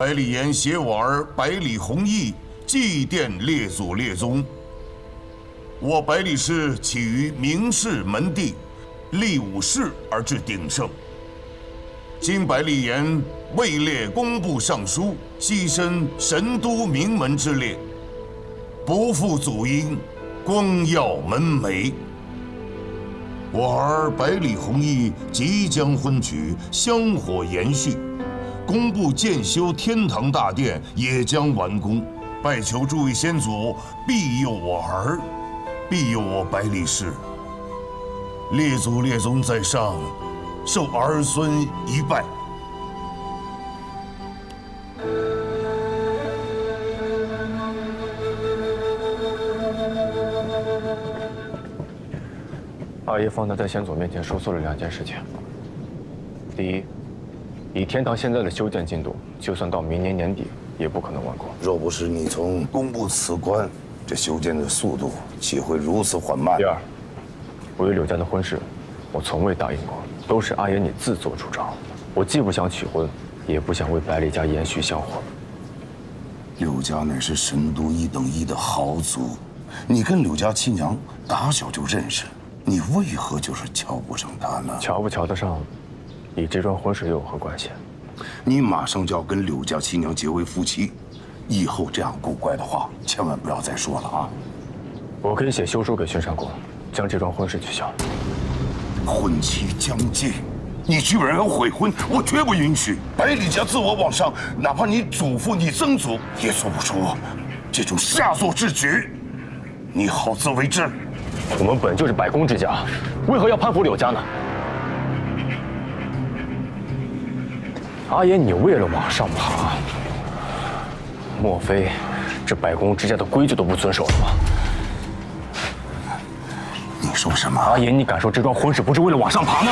百里岩携我儿百里弘毅祭奠列祖列宗。我百里氏起于名士门第，立武士而至鼎盛。今百里岩位列工部尚书，跻身神都名门之列，不负祖荫，光耀门楣。我儿百里弘毅即将婚娶，香火延续。工部建修天堂大殿也将完工，拜求诸位先祖庇佑我儿，庇佑我百里氏。列祖列宗在上，受儿孙一拜。二爷方才在先祖面前说错了两件事情。第一，以天堂现在的修建进度，就算到明年年底，也不可能完工。若不是你从工部辞官，这修建的速度岂会如此缓慢？第二，我与柳家的婚事，我从未答应过，都是阿爷你自作主张。我既不想娶婚，也不想为百里家延续香火。柳家乃是神都一等一的豪族，你跟柳家七娘打小就认识，你为何就是瞧不上她呢？瞧不瞧得上，与这桩婚事又有何关系？你马上就要跟柳家七娘结为夫妻，以后这样古怪的话，千万不要再说了啊！我可以写休书给宣山公，将这桩婚事取消。婚期将近，你居然要悔婚，我绝不允许！百里家自我往上，哪怕你祖父、你曾祖也做不出这种下作之举，你好自为之。我们本就是百工之家，为何要攀附柳家呢？阿爷，你为了往上爬，莫非这百工之家的规矩都不遵守了吗？你说什么？阿爷，你敢说这桩婚事不是为了往上爬吗？